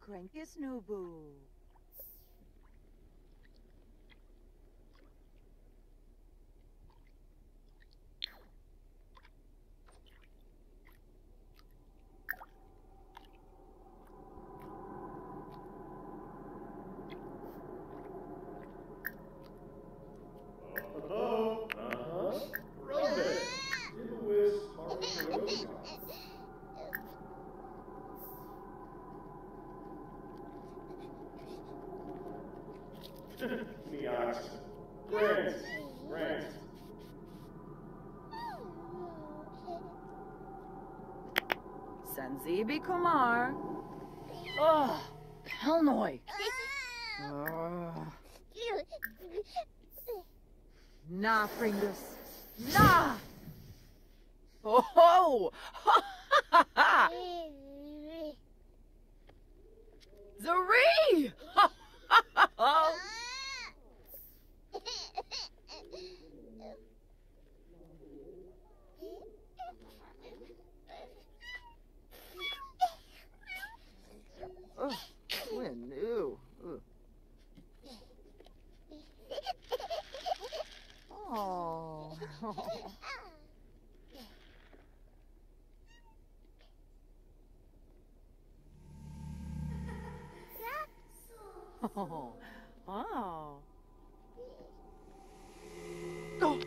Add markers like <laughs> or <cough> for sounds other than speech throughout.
Crankus Nubu. Sanzibi Kumar. Ugh, Pelnoy. Ugh. Nah, Fringus. Nah! Oh ho! Ha ha ha! Zari! Ha ha ha ha! Ugh, Lynn, ew. Ugh. Oh. Oh. Wow. Oh.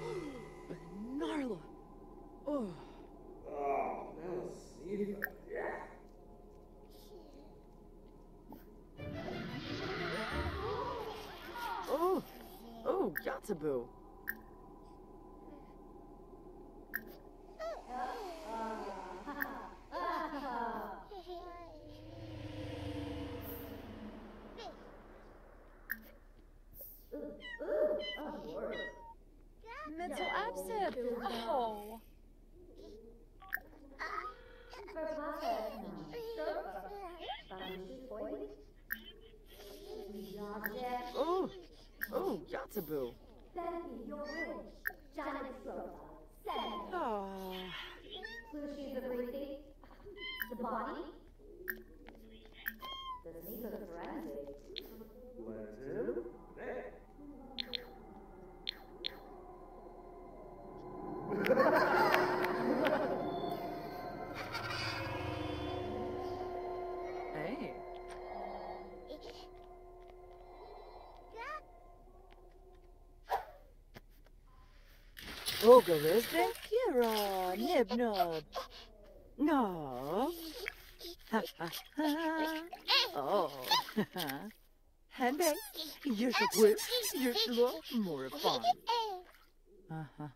Narla. Oh. Oh, now see. Yeah. Oh. Oh, Ogarisbin Kira Nibnub. No. Ha ha ha. Oh. Henbei, you're so quick. You're slow. More fun. Uh huh.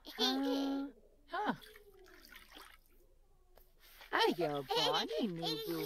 Huh. Ayo, Bonnie Nubu.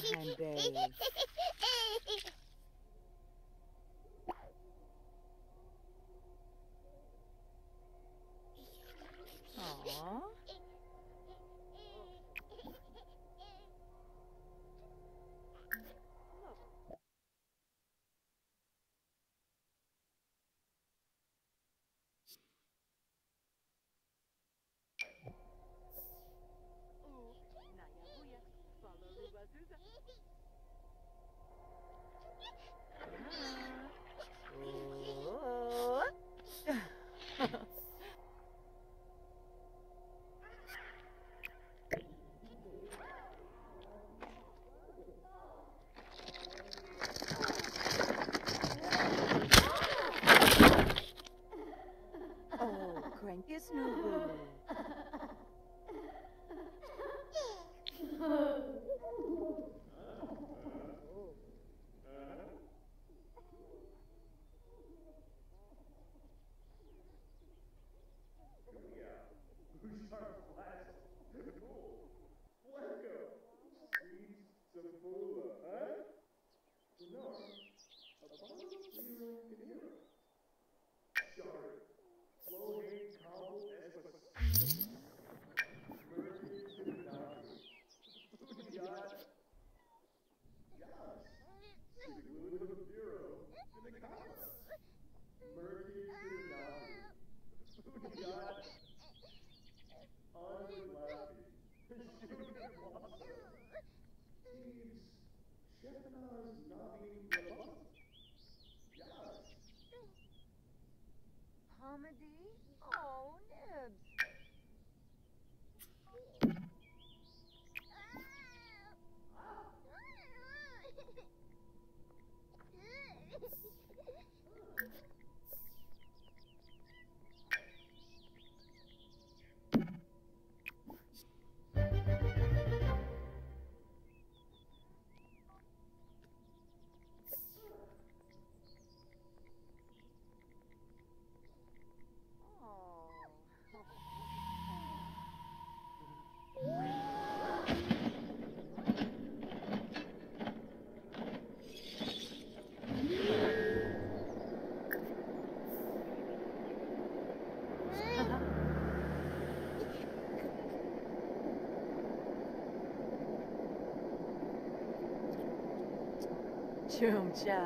Chumcha.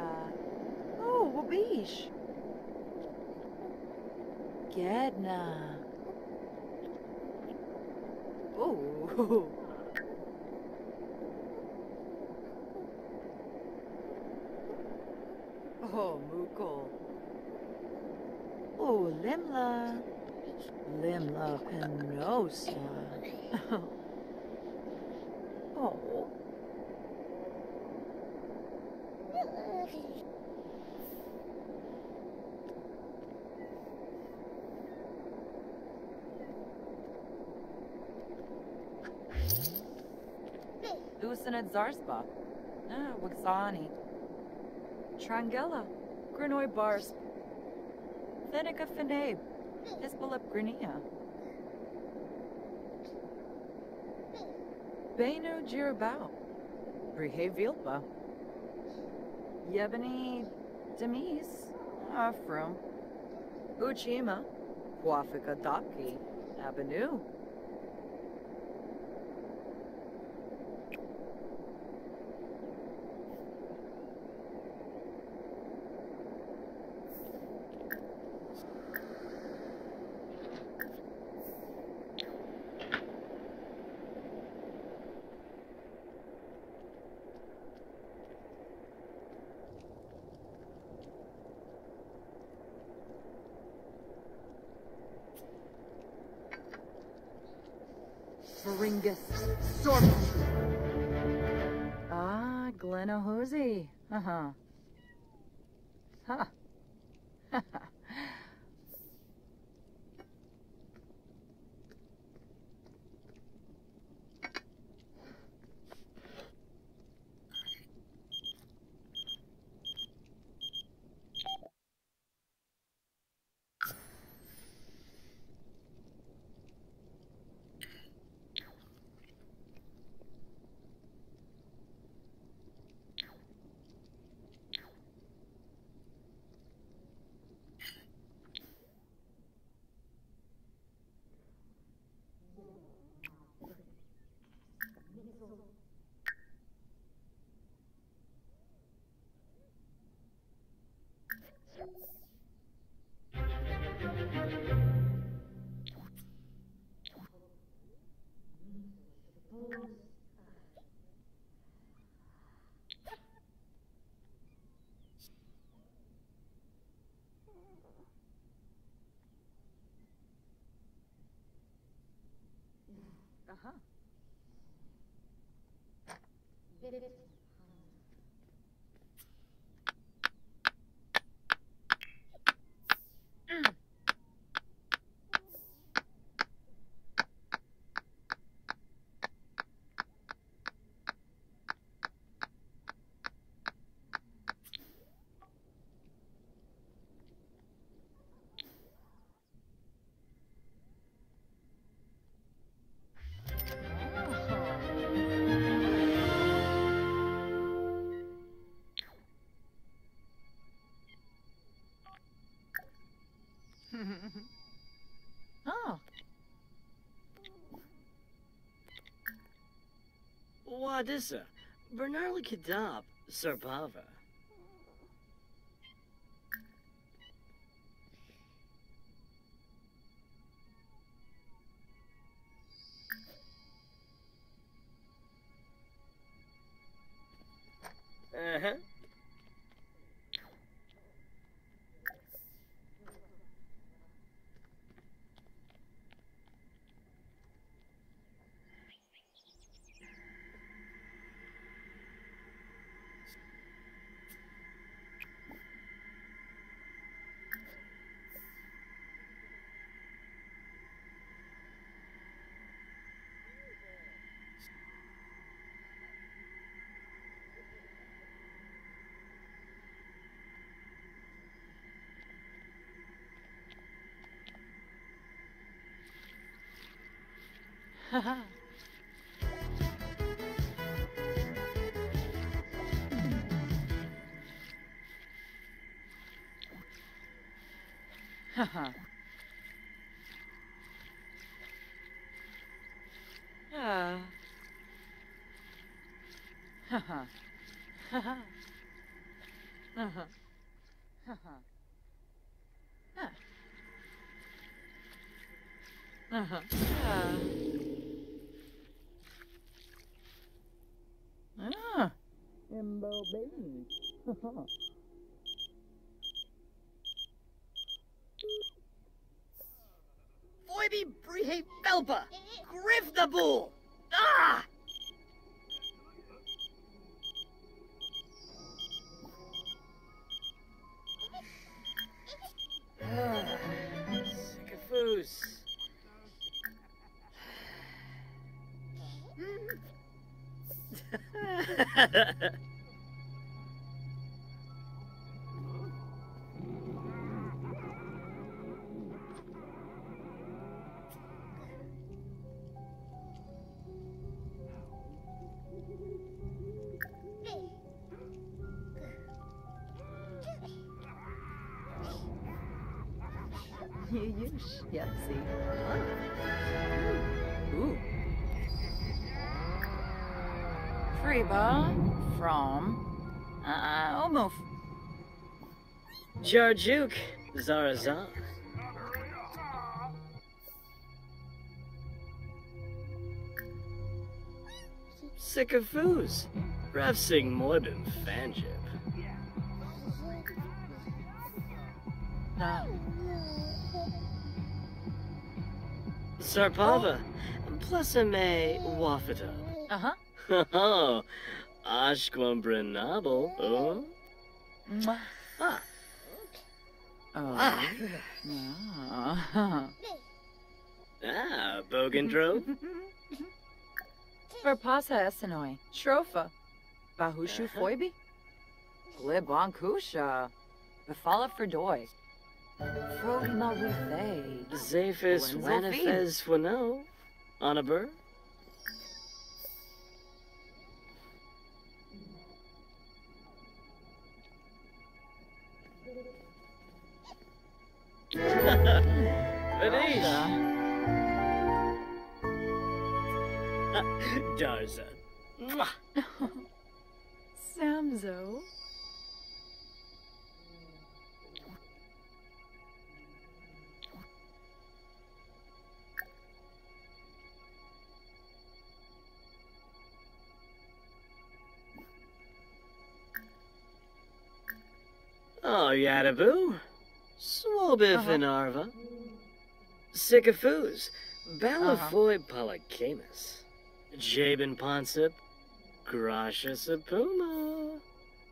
Oh, Wabish. Gedna. Oh. Oh, Mukul. Oh, Limla. Limla Penosa. <laughs> oh. Usanad Zarspa. Ah, Waxani. Trangella. Granoi Bars. Fenica Fenabe. Hispalip Grinia. Beno Jirabao. Brihe Vilpa. Yebani Demise. Afrum. Uh, Uchima. Huafika Dapki. Abanu. Faringus. Storm. Ah, Glenahosey. Uh-huh. Ha. Uh-huh. Wadissa, uh, Bernarli Kadab, Sarbava. Haha. Haha. Ah. Haha. Haha. Uh-huh. Haha. Ah. Uh-huh. Ah. Ah. Imbo baby. Foiby Brihe Felpa! Griff the Bull! You, you schepsy. Ooh. Freeba from uh Omuf. Jarjuk Zarazar. Sycophus. Refsing Morbin Fanjib. Uh, Sarpava. Plasame Wafata. uh-huh. <laughs> Oh, Ashquam Brenabel. Oh? Mwah. Ah. Oh. Ah. Ah. <laughs> Ah, Bogandro. <laughs> Verpasa Esenoi. Shrofa. Bahushu Uh-huh. Foibi. Glibonkusha. Befala Ferdoy. Frodima Ruthe. Zephys Lorenzo Wanifes Fwano. Onabur. Manish. <laughs> Darza. Mwah. <laughs> Samzo. Oh, Yadaboo. Swobif Uh-huh. and Arva. Sycophus. Balafoy Polycamus. Jabin Ponsip. Grasha Sapuma.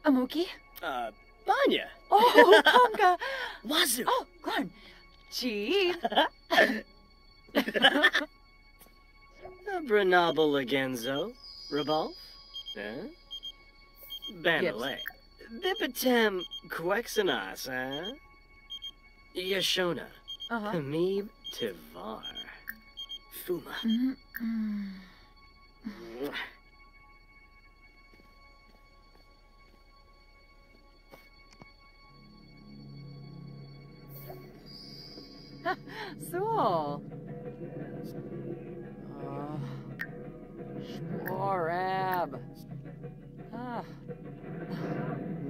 Amuki. Uh, Banya. Oh, Conga. <laughs> Wazoo. Oh, Glenn. Gee. <laughs> Brenabel Lagenzo. Revolve. Eh? Banale. Bipitem Quexanas, eh? Yashona. Uh-huh. Hamib Tivar. Fuma. Mm, mm. Mwah. Soul. Oh. Shporab.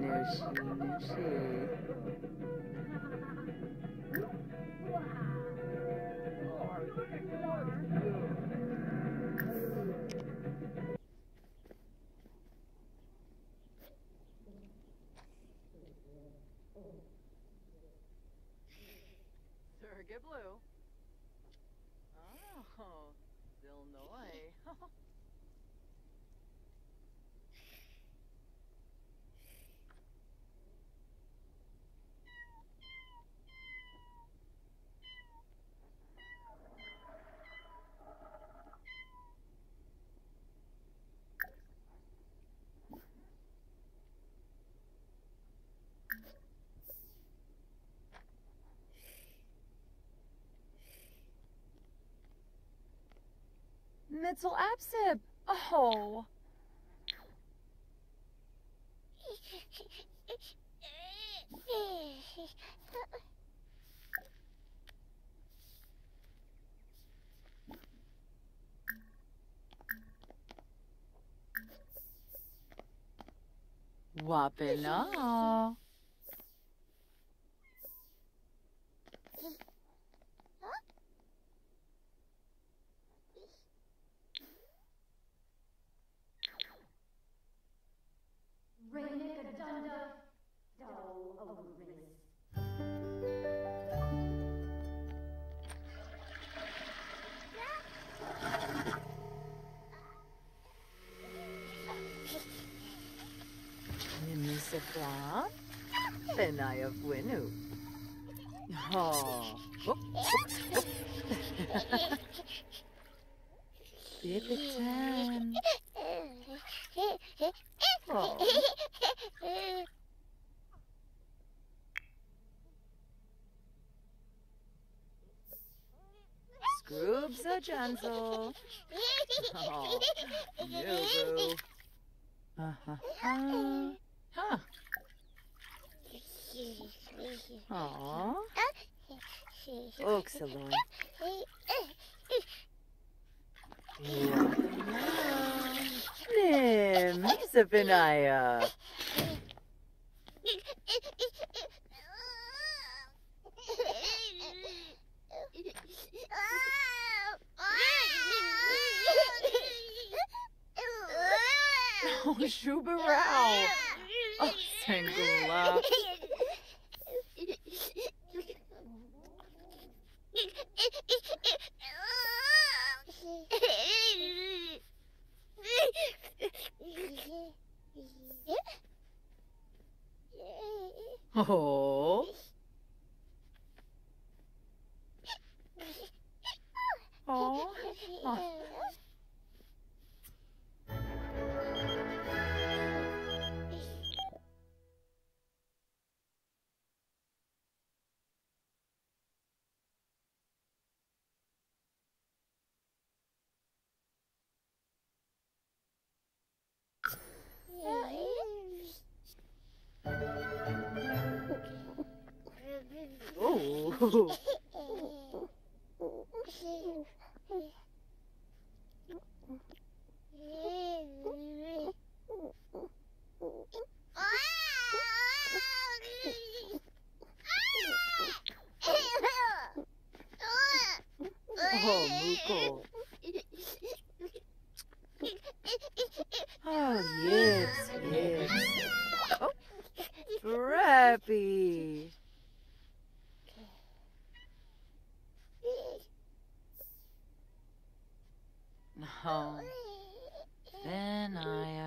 Ah. Nushi, nushi. Mitzel Absib. Oh. Wapina. Rainica Dunda. Oh, Aluminous. Nimisakla. Benaya Winu. Oh. Whoop, whoop, whoop. Oh. Scroobs a gentle. Oh, you Uh-huh. Huh. Aw. Oxalon. Nim, Mm. Isabinaya. Uh, No. Then I,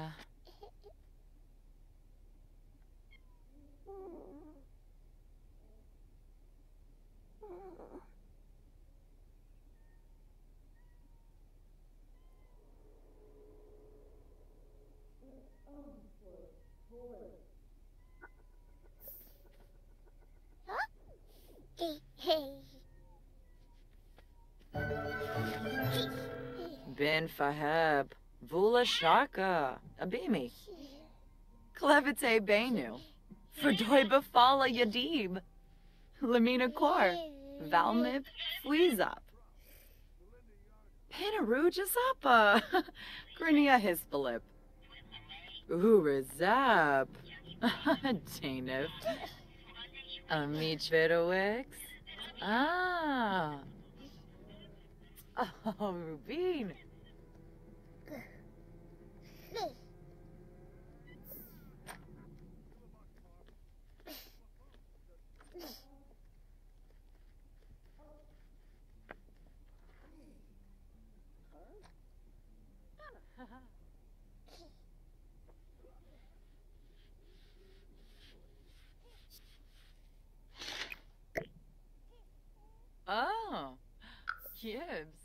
Ben Faheb. Vula Shaka. Abimi. Klevite Benu. Ferdoy Bafala Yadib. Lamina Kwar. Valmib Fleezop. Pinaru Jasapa. <laughs> Grinia Hispalip. Urazab. Danif. <laughs> Amichvedowix. Ah. Oh, <laughs> Rubin. Oh, Gibbs.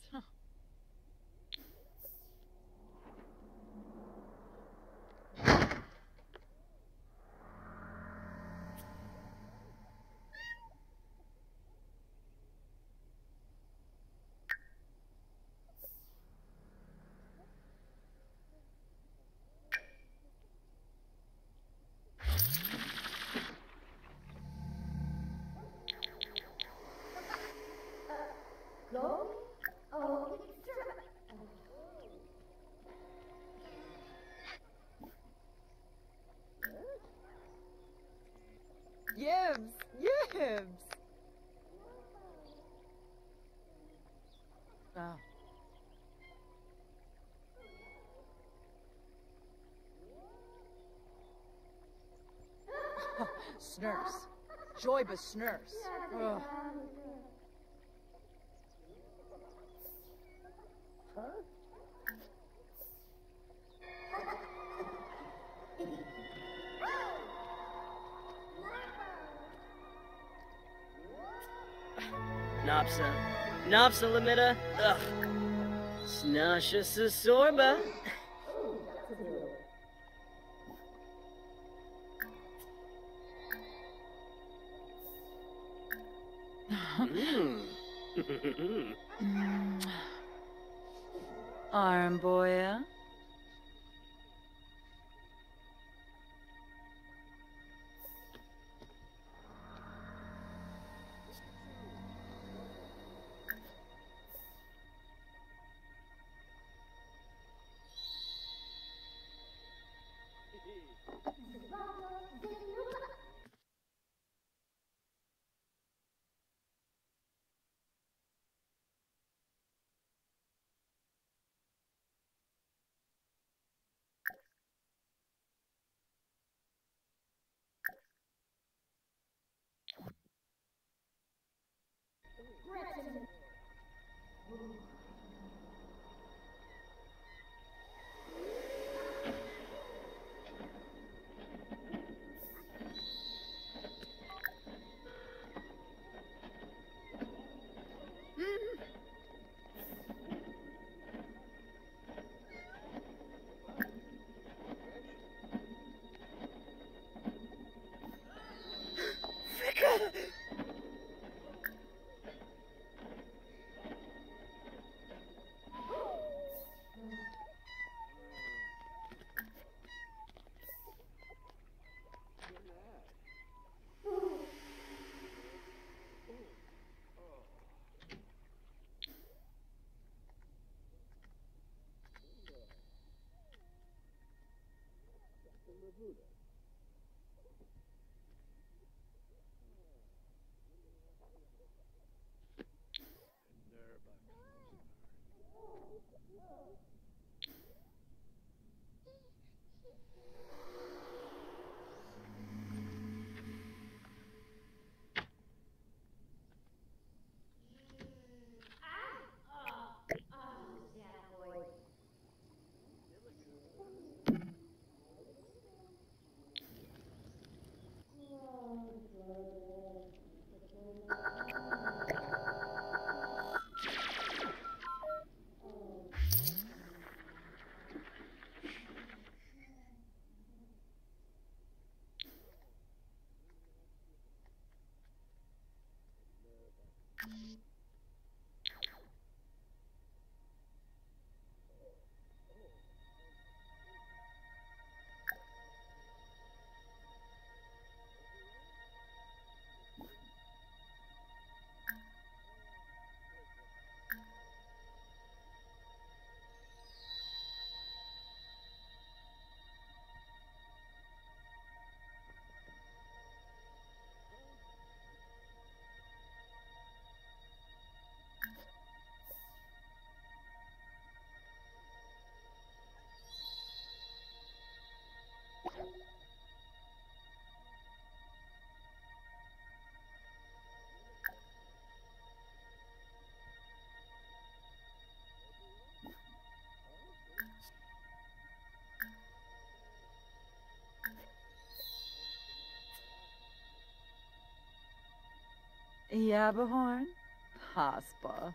Snurse. Joyba Snurse. Ugh. Nopsa. Nopsa limita. Ugh. Snasha Sasorba. Breton. included. Yabahorn, Haspa.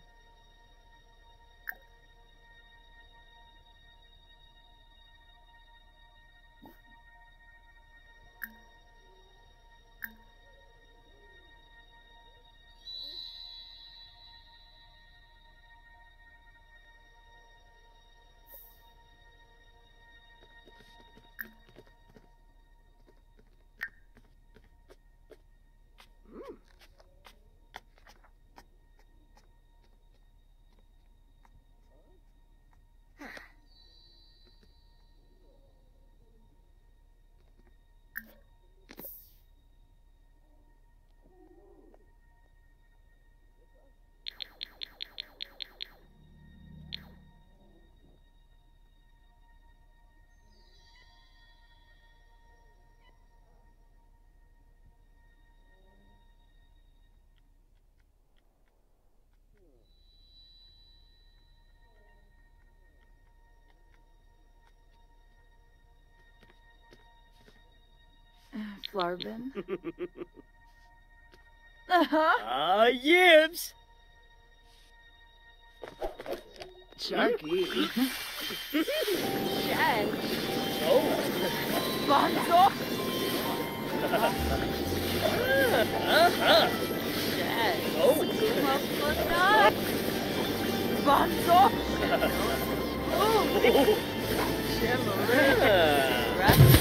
Flarbin. <laughs> Uh-huh. Ah, Yibs! Chucky. Jen. <laughs> Oh! <laughs> Bonzo. Uh-huh. Jen. Oh! Motherfucker. Bonzo. Oh, Jimmery.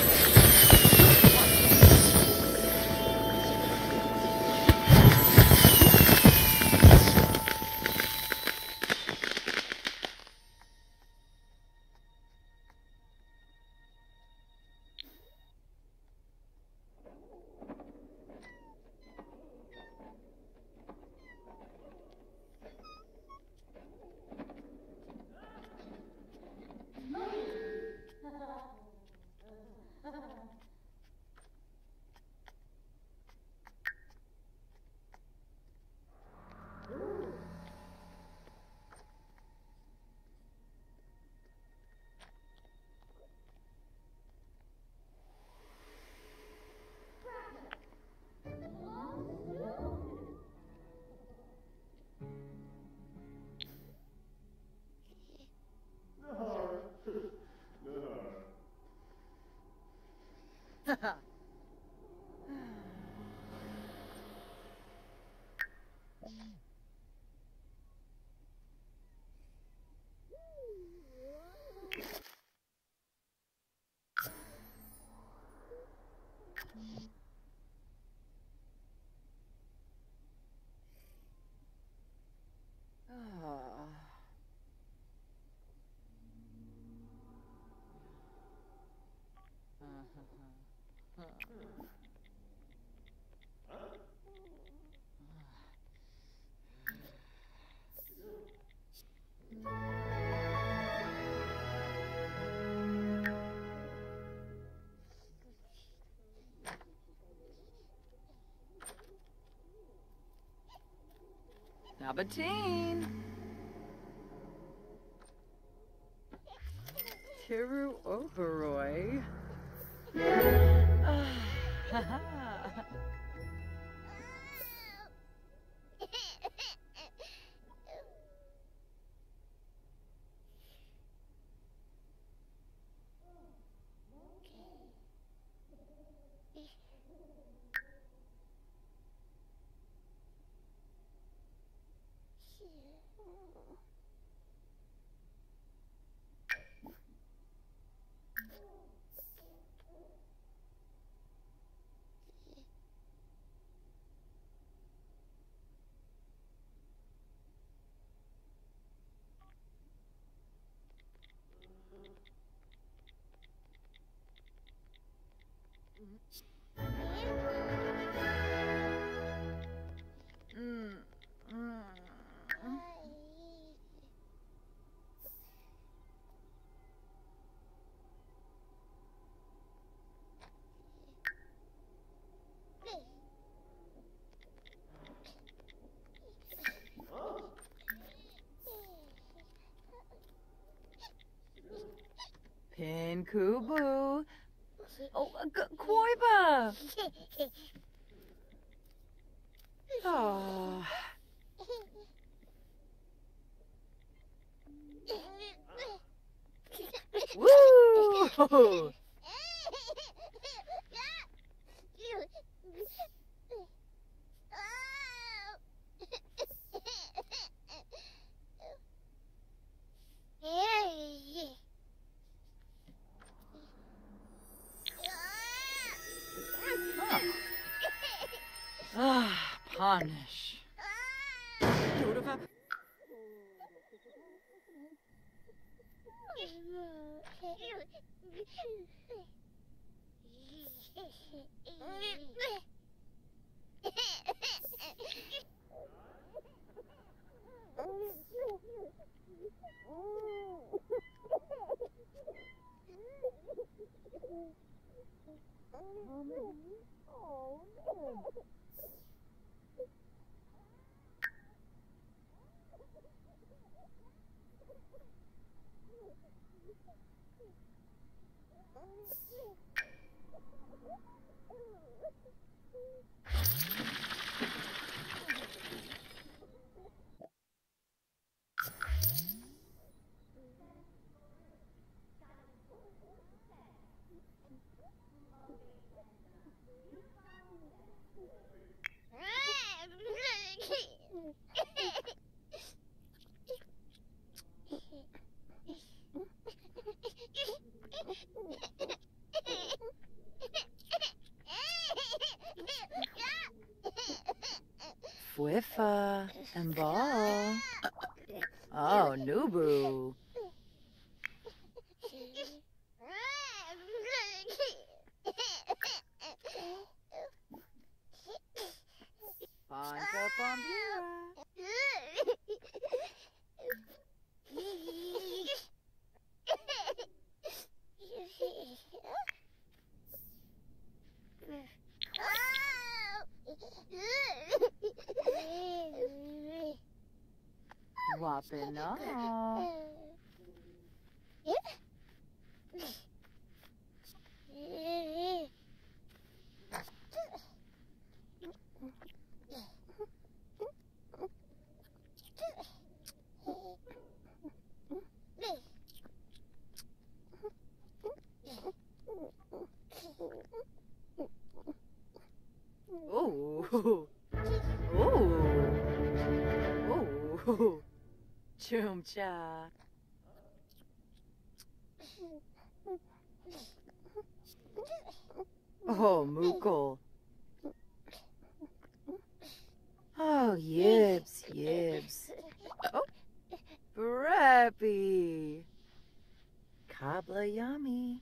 Ha <laughs> ha. Nabatine. Tiru Oberoi. ها <laughs> ها Kubu. Oh, uh, Koiba. Oh. Woo! <laughs> Oh, man. Swiffa uh, and Ball. Oh, Nubu. Ponka Bombira. <laughs> Whopping off. Ooh. Ooh. Ooh. Chumcha. Oh, Mookle. Oh, yibs, yibs. Oh, Brappy. Cobbler yummy.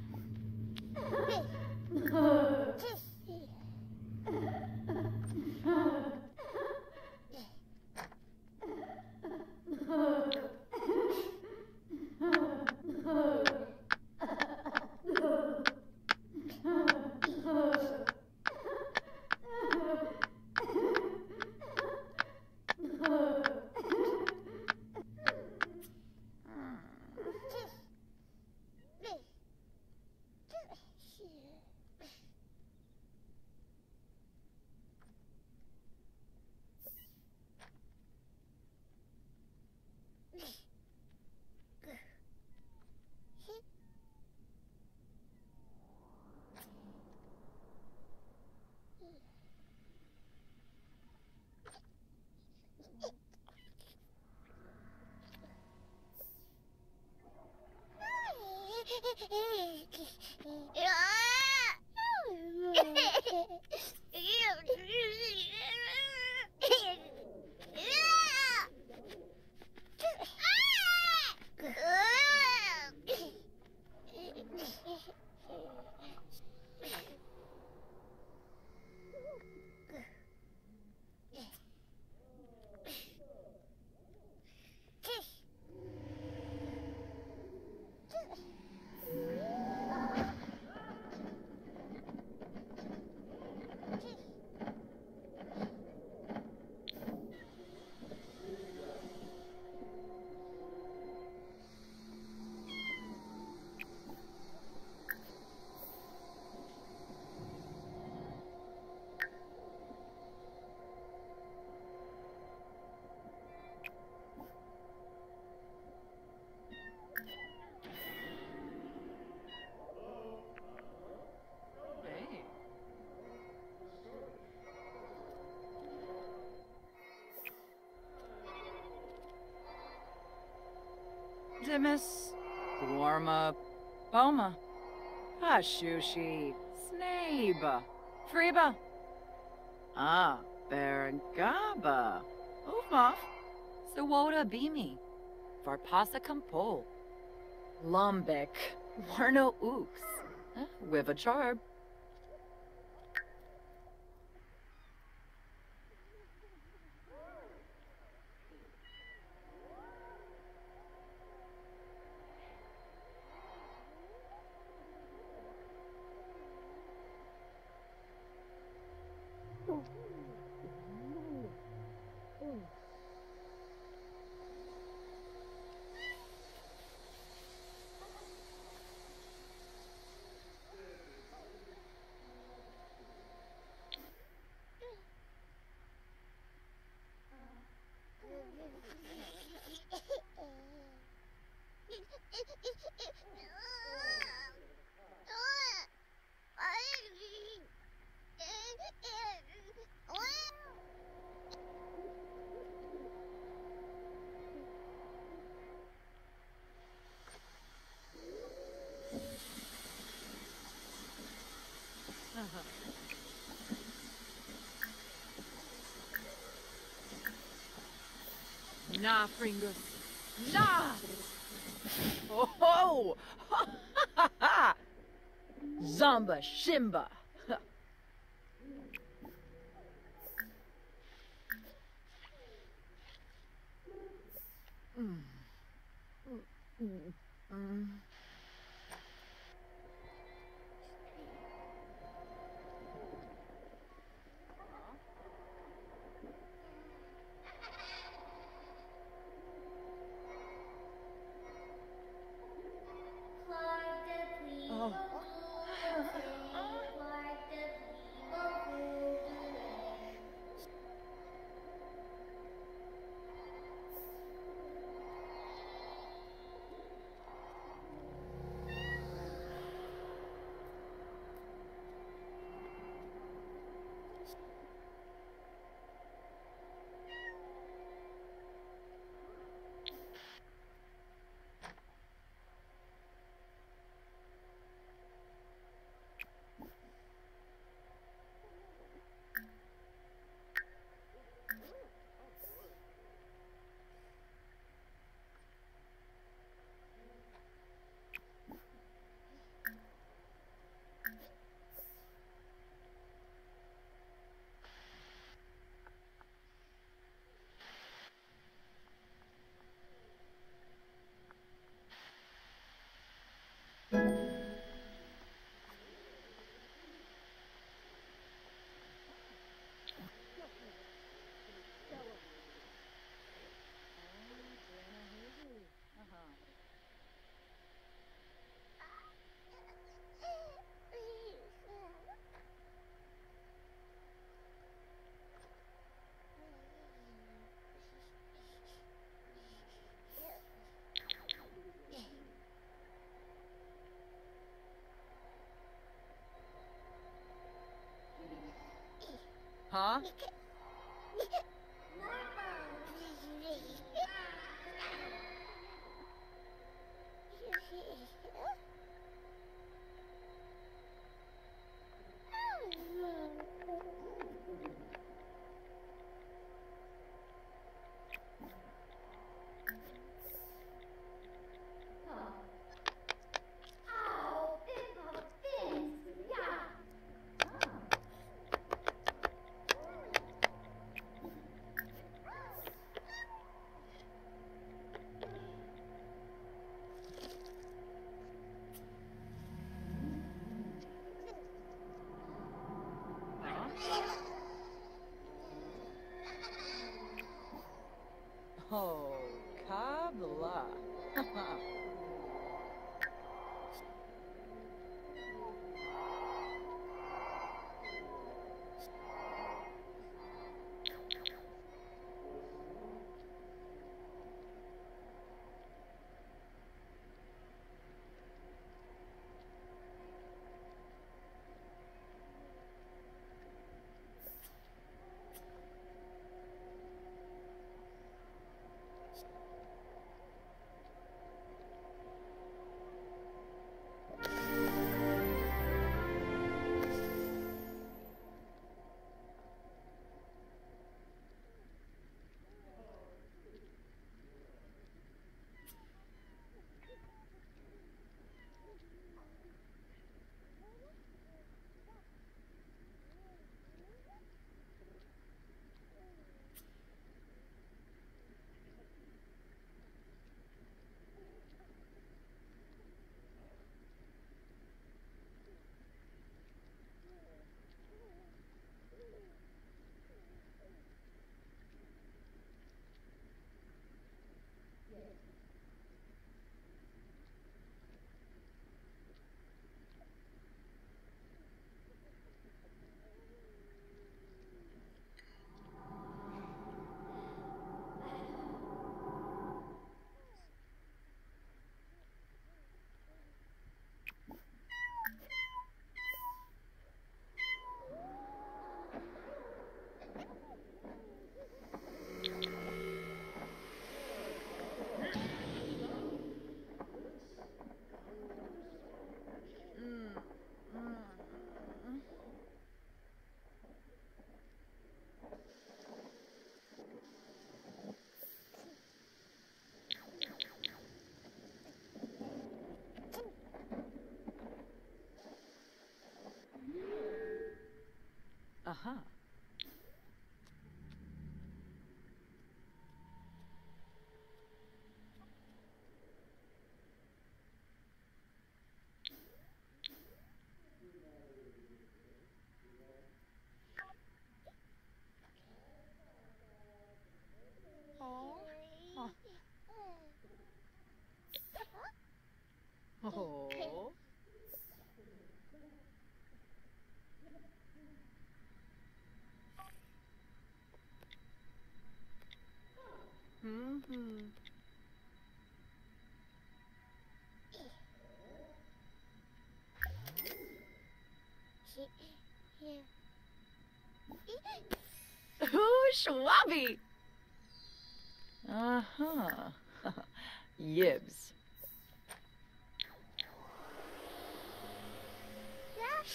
Good. <laughs> Dimas, Warma, Poma, Hashushi, Snabe, Freeba, Ah, Berengaba, Uvmoff, Sawoda Bimi, Varpasa Kampol, Lumbek, Warno Ooks, Wiva Charb. Nah, Fringus. Nah! Oh ho! Ha ha ha! Zamba Shimba! Mm. Mm. Mm. Sonic. Uh-huh. Mm-hmm. <laughs> Ooh, Schwabby! Uh-huh. <laughs> Yibs.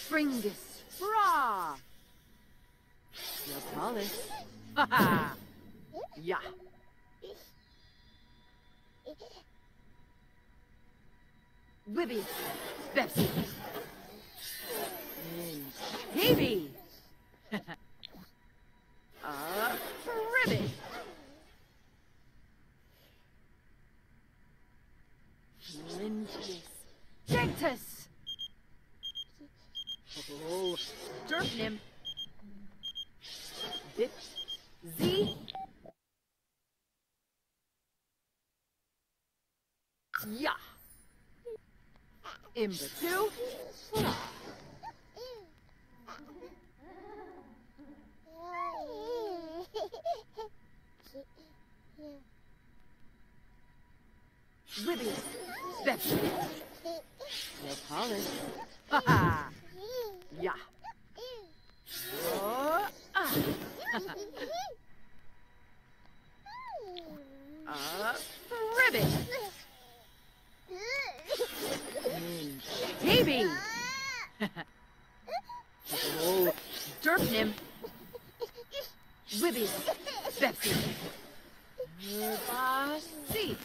Fringus. Bra! Yopalis. <laughs> Ha ha! Yeah. Wibby. Bepsi. <laughs> Heavy. uh, Ribbit. Lintius. Jenctus. Oh, Derpnim. Bip. Z. Yeah. Imber 2. Wibby. Bepsi. Yopalis. Ha ha! Yeah. Oh, ah. Uh, ribbit. Baby. oh, Derpnim. Wibby. Bepsi. Bossy.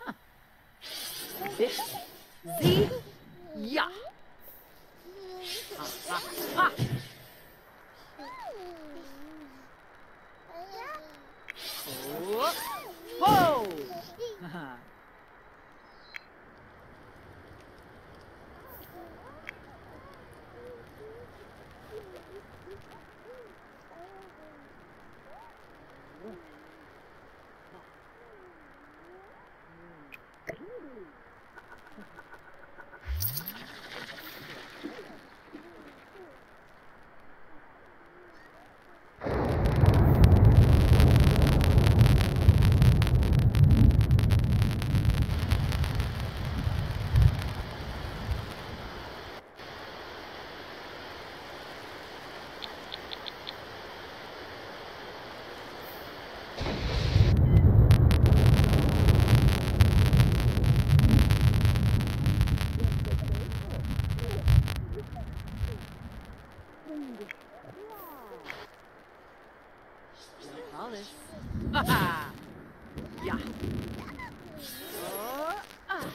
Huh. Bip. Z. Yeah. Ha, ha, ha. Oh. Whoa. Alice. Ha ha! Yeah. Oh, ah.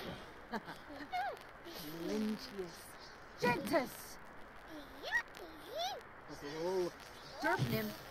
Lynchius. Oh, Derpnim.